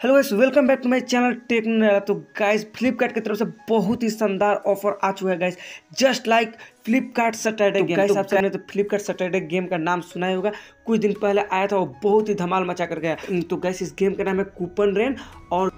Hello guys welcome back to my channel techno तो guys Flipkart की तरफ़ से बहुत ही शानदार ऑफ़र आ चुका है guys just like Flipkart Saturday game guys आपने तो फ्लिपकार्ट सैटरडे गेम का नाम सुना ही होगा. कुछ दिन पहले आया था वो बहुत ही धमाल मचा कर गया. तो गाइस इस गेम का नाम है कूपन रेन और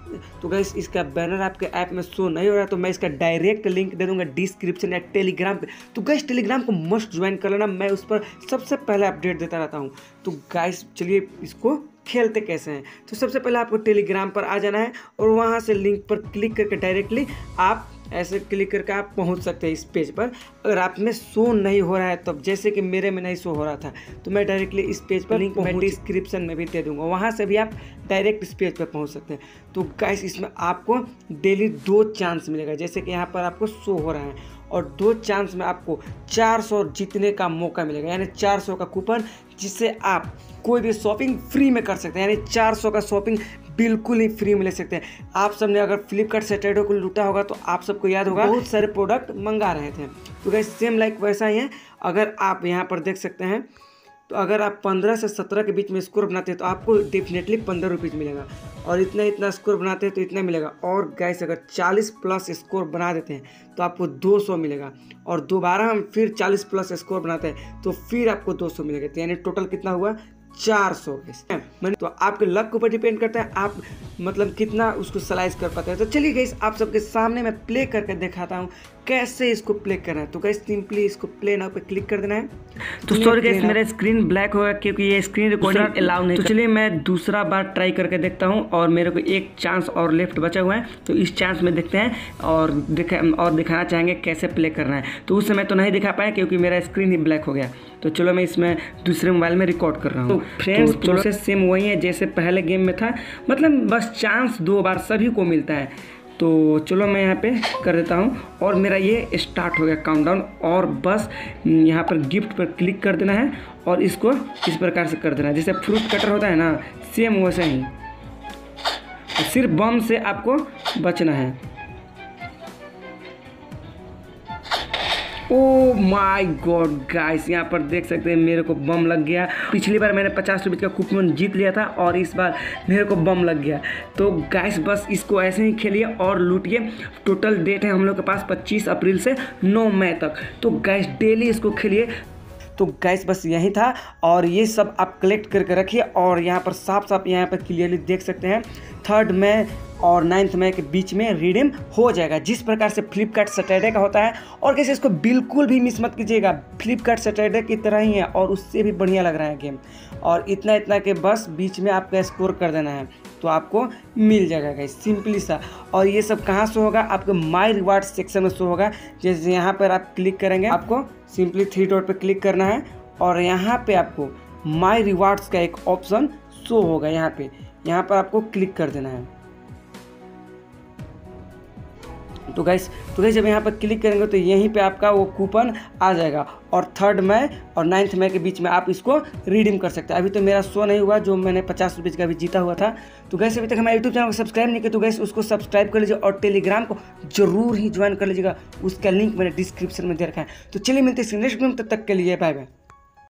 तो गाइस इसका बैनर आपके ऐप में शो नहीं हो रहा तो मैं इसका डायरेक्ट लिंक दे दूँगा डिस्क्रिप्शन या टेलीग्राम पे. तो गाइस टेलीग्राम को मस्ट ज्वाइन कर लेना. मैं उस पर सबसे पहले अपडेट देता रहता हूँ. तो गाइस चलिए इसको खेलते कैसे हैं? तो सबसे पहले आपको टेलीग्राम पर आ जाना है और वहाँ से लिंक पर क्लिक करके डायरेक्टली आप ऐसे क्लिक करके आप पहुँच सकते हैं इस पेज पर। अगर आप में शो नहीं हो रहा है तब तो जैसे कि मेरे में नहीं शो हो रहा था तो मैं डायरेक्टली इस पेज पर लिंक मैं डिस्क्रिप्शन में भी दे दूँगा। वहाँ से भी आप डायरेक्ट इस पेज पर पहुँच सकते हैं। तो गाइस इसमें आपको डेली दो चांस मिलेगा। जैसे कि यहाँ पर आपको शो हो रहा है और दो चांस में आपको 400 जीतने का मौका मिलेगा यानी 400 का कूपन जिससे आप कोई भी शॉपिंग फ्री में कर सकते हैं यानी 400 का शॉपिंग बिल्कुल ही फ्री में ले सकते हैं। आप सबने अगर फ्लिपकार्ट सैटरडे को लूटा होगा तो आप सबको याद होगा बहुत सारे प्रोडक्ट मंगा रहे थे। तो गए सेम लाइक वैसा ही है। अगर आप यहाँ पर देख सकते हैं तो अगर आप पंद्रह से सत्रह के बीच में स्कोर बनाते हैं तो आपको डेफिनेटली पंद्रह रुपीज़ मिलेगा। और इतना इतना स्कोर बनाते हैं तो इतना मिलेगा। और गैस अगर चालीस प्लस स्कोर बना देते हैं तो आपको दो सौ मिलेगा। और दोबारा हम फिर चालीस प्लस स्कोर बनाते हैं तो फिर आपको दो सौ मिलेगा। तो यानी टोटल कितना हुआ? चार सौ मैंने तो आपके लक के ऊपर डिपेंड करता है, आप मतलब कितना उसको सलाइज कर पाते हैं। तो चलिए गई आप सबके सामने मैं प्ले करके दिखाता हूँ। कैसे इसको प्ले करना है? तो गई सिंपली इसको प्ले नाउ पे क्लिक कर देना है। तो सॉरी गैस मेरा स्क्रीन ब्लैक होगा क्योंकि ये स्क्रीन रिकॉर्डिंग अलाउ नहीं तो चलिए मैं दूसरा बार ट्राई करके देखता हूँ और मेरे को एक चांस और लेफ़्ट बचा हुआ है। तो इस चांस में देखते हैं और दिखा और दिखाना चाहेंगे कैसे प्ले करना है। तो उस समय तो नहीं दिखा पाया क्योंकि मेरा स्क्रीन ही ब्लैक हो गया। तो चलो मैं इसमें दूसरे मोबाइल में रिकॉर्ड कर रहा हूँ। तो फ्रेंड्स प्रोसेस सेम वही है जैसे पहले गेम में था। मतलब बस चांस दो बार सभी को मिलता है। तो चलो मैं यहाँ पे कर देता हूँ। और मेरा ये स्टार्ट हो गया काउंटडाउन और बस यहाँ पर गिफ्ट पर क्लिक कर देना है और इसको इस प्रकार से कर देना है। जैसे फ्रूट कटर होता है ना सेम वैसे ही। सिर्फ़ बम से आपको बचना है। ओ माय गॉड गाइस यहाँ पर देख सकते हैं मेरे को बम लग गया। पिछली बार मैंने पचास रुपये का कूपन जीत लिया था और इस बार मेरे को बम लग गया। तो गाइस बस इसको ऐसे ही खेलिए और लूटिए। टोटल डेट है हम लोग के पास 25 अप्रैल से 9 मई तक। तो गाइस डेली इसको खेलिए। तो गैस बस यही था। और ये सब आप कलेक्ट करके रखिए और यहाँ पर साफ़ साफ़ यहाँ पर क्लियरली देख सकते हैं। थर्ड में और नाइन्थ मई के बीच में रिडीम हो जाएगा। जिस प्रकार से फ्लिपकार्ट सैटरडे का होता है, और कैसे इसको बिल्कुल भी मिस मत कीजिएगा। फ्लिपकार्ट सैटरडे की तरह ही है और उससे भी बढ़िया लग रहा है गेम और इतना इतना के बस बीच में आपका स्कोर कर देना है। तो आपको मिल जाएगा गाइस सिंपली सा. और ये सब कहाँ से होगा? आपको माई रिवार्ड सेक्शन में शो होगा. जैसे यहाँ पर आप क्लिक करेंगे, आपको सिंपली थ्री डॉट पर क्लिक करना है और यहाँ पर आपको माई रिवार्ड्स का एक ऑप्शन शो होगा यहाँ पर यहाँ पर आपको क्लिक कर देना है. तो गैस तो गैस जब यहाँ पर क्लिक करेंगे तो यहीं पे आपका वो कूपन आ जाएगा। और थर्ड मई और नाइन्थ मई के बीच में आप इसको रिडीम कर सकते हैं। अभी तो मेरा शो नहीं हुआ, जो मैंने पचास रुपये का भी जीता हुआ था। तो गैस अभी तक हमारे यूट्यूब चैनल को सब्सक्राइब नहीं किया तो गैस उसको सब्सक्राइब कर लीजिए और टेलीग्राम को ज़रूर ही ज्वाइन कर लीजिएगा। उसका लिंक मैंने डिस्क्रिप्शन में दे रखा है। तो चलिए मिलते हैं नेक्स्ट तब तक के लिए बाय बाय